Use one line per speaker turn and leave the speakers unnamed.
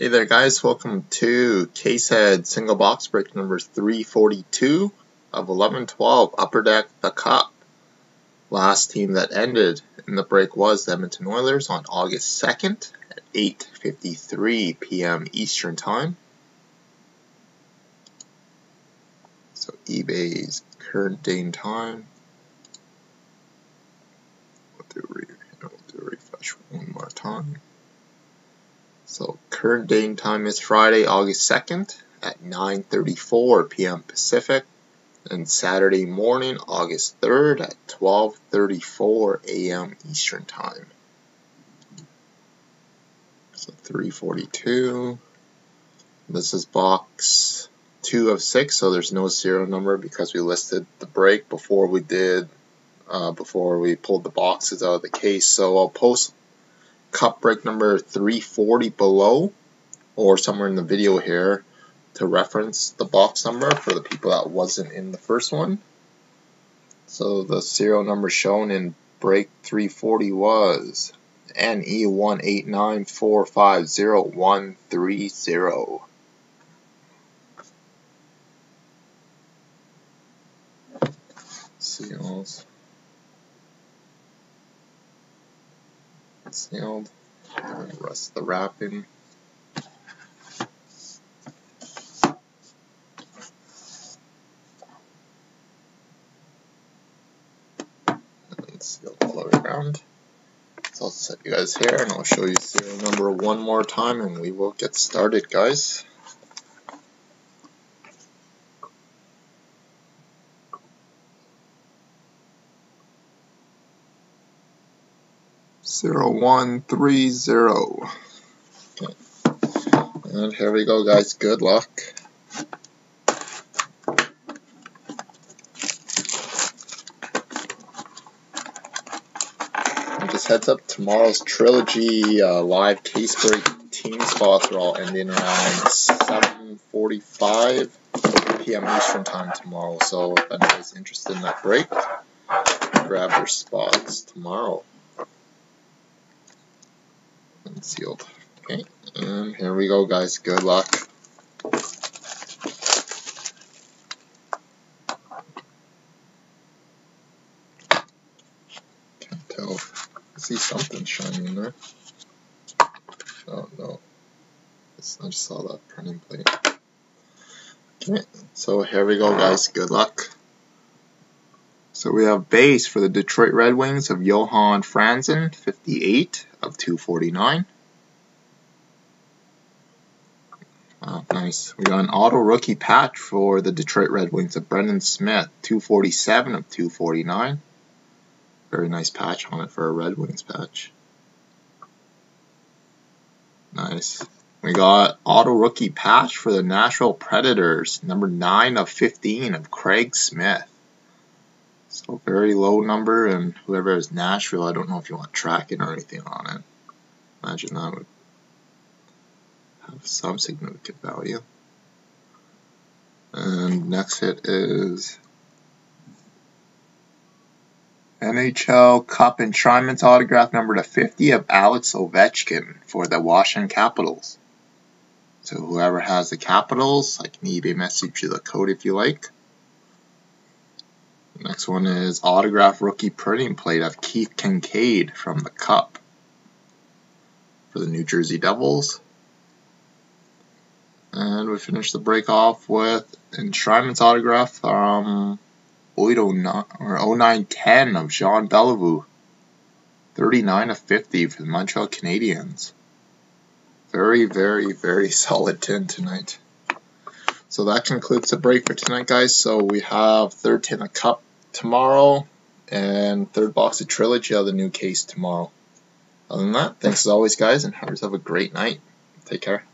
Hey there guys, welcome to Casehead single box break number 342 of 11-12 Upper Deck The Cup. Last team that ended in the break was the Edmonton Oilers on August 2nd at 8.53 p.m. Eastern Time. So eBay's current day and time. We'll do, re we'll do a refresh one more time. So current date and time is Friday, August 2nd at 9.34 p.m. Pacific and Saturday morning, August 3rd at 12.34 a.m. Eastern Time. So 342. This is box 2 of 6, so there's no serial number because we listed the break before we did, uh, before we pulled the boxes out of the case. So I'll post cup break number 340 below or somewhere in the video here to reference the box number for the people that wasn't in the first one. So the serial number shown in break 340 was NE189450130. Seals. Sealed. Rest the wrapping. And sealed all the way around. So I'll set you guys here and I'll show you serial number one more time and we will get started guys. Zero one three zero. Okay. And here we go, guys. Good luck. And just heads up, tomorrow's trilogy uh, live case break team spots are all ending around 7:45 p.m. Eastern time tomorrow. So if anybody's interested in that break, grab your spots tomorrow sealed. Okay, and here we go, guys. Good luck. Can't tell. I see something shining in there. Oh no. I just saw that printing plate. Okay, so here we go, guys. Good luck. So we have base for the Detroit Red Wings of Johan Franzen, 58 of 249. Oh, nice. We got an auto rookie patch for the Detroit Red Wings of Brendan Smith, 247 of 249. Very nice patch on it for a Red Wings patch. Nice. We got auto rookie patch for the Nashville Predators, number 9 of 15 of Craig Smith. So very low number, and whoever is Nashville, I don't know if you want tracking or anything on it. Imagine that would some significant value. And next hit is NHL Cup Enshrinements autograph number to 50 of Alex Ovechkin for the Washington Capitals. So whoever has the Capitals, I can eBay message you the code if you like. Next one is autograph rookie printing plate of Keith Kinkaid from the Cup for the New Jersey Devils. And we finish the break off with Enshrinement's autograph from 09 or 0910 of Jean Beliveau. 39 of 50 for the Montreal Canadiens. Very, very, very solid 10 tonight. So that concludes the break for tonight, guys. So we have third tin of cup tomorrow, and third box of Trilogy of the new case tomorrow. Other than that, thanks as always, guys, and have yourself a great night. Take care.